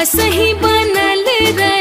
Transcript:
असही बनल रह